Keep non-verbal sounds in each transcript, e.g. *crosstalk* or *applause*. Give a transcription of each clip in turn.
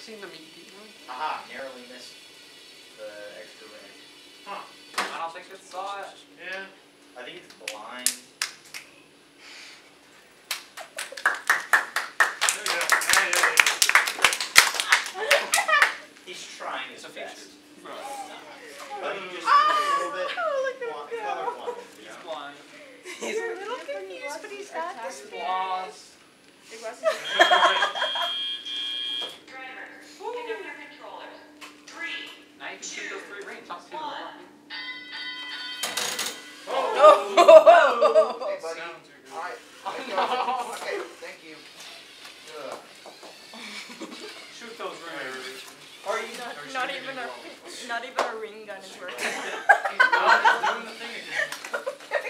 seen the meat eating one? Aha, narrowly missed the extra ring. Huh. I don't think it saw it. Yeah. I think it's blind. There we go. Yeah, yeah, He's trying his It's a best. But he just ah a little bit Oh, look blunt- at colorblind. He's blind. He's a little confused, but he's got this Flaws. It wasn't. yeah. Drivers, pick up your controllers. Three, Now you can shoot those three rings. Talk to them. Oh! Hey, buddy. Sound too good. Alright. Oh, Okay, thank you. Shoot those rings. Are you Not, Or not even a, all? not even a ring gun is working. Oh, it's doing the thing again.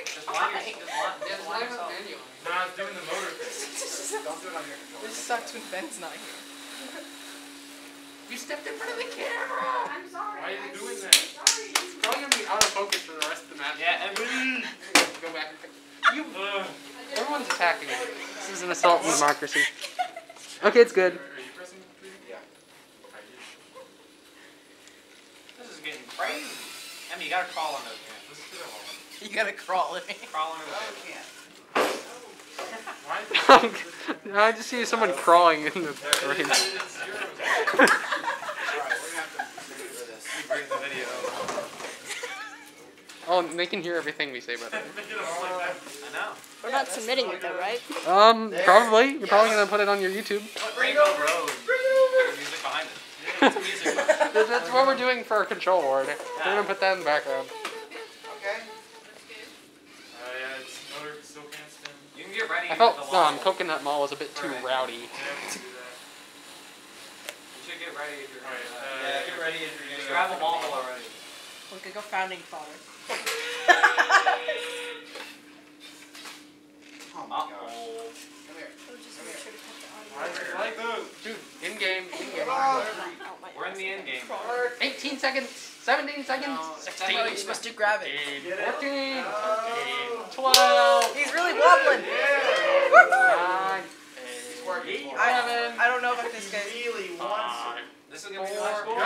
Just line your, just line, Yeah, just line yourself. manually. Nah, it's doing the motor thing. Don't do it on your controller. This sucks when Ben's not here. You stepped in front of the camera! I'm sorry. Why are you I'm doing so that? Sorry. It's probably gonna be out of focus for the rest of the match. Yeah, and *laughs* Go back and. You. Ugh. Everyone's attacking me. This is an assault on democracy. Okay, it's good. Are you pressing three? Yeah. I did. this is getting crazy. Emmy, you gotta crawl under the can. Listen to the. You gotta crawl in. Crawl under the oh, can. Why? *laughs* I just see someone crawling in the Yeah, *laughs* Oh, they can hear everything we say, by the way. *laughs* It that. I know. We're not submitting it though, right? Um, probably. You're probably gonna put it on your YouTube. Rainbow Road. There's music behind it. Yeah. It's music. *laughs* That- That's what we're doing for our control board. We're gonna put that in the background. Okay. Uh, yeah, it's motor still can't spin. You can get ready I felt with um. Coconut Mall was a bit too rowdy. Yeah, we can do that. You should get ready if you're Alright, uh, Yeah, get ready if you're Just gonna grab a ball already. We could go founding father. Oh my gosh. Uh-oh. Come here. just make sure to cut the audio. Why is like those? Dude, in game, in game. Out We're in the end game. 18 seconds, 17 seconds, Oh, 16, you're supposed to grab it. 14, Oh. 12, He's really wobbling. 9, It's working for I. I don't know about this guy. really wants it. This is gonna be the last score.